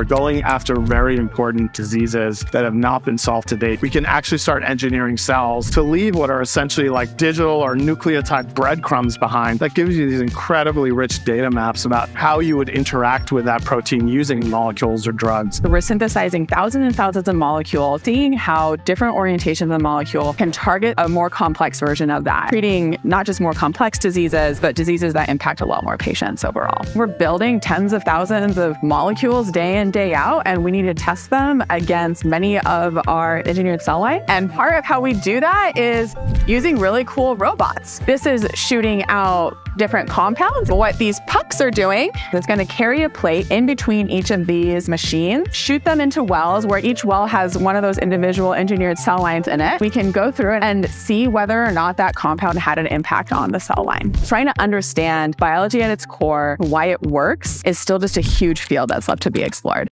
we're going after very important diseases that have not been solved to date. We can actually start engineering cells to leave what are essentially like digital or nucleotide breadcrumbs behind. That gives you these incredibly rich data maps about how you would interact with that protein using molecules or drugs. We're synthesizing thousands and thousands of molecules, seeing how different orientations of the molecule can target a more complex version of that, treating not just more complex diseases, but diseases that impact a lot more patients overall. We're building tens of thousands of molecules day in, day out, and we need to test them against many of our engineered cell lines. And part of how we do that is using really cool robots. This is shooting out different compounds. What these pucks are doing is going to carry a plate in between each of these machines, shoot them into wells where each well has one of those individual engineered cell lines in it. We can go through it and see whether or not that compound had an impact on the cell line. Trying to understand biology at its core, why it works, is still just a huge field that's left to be explored.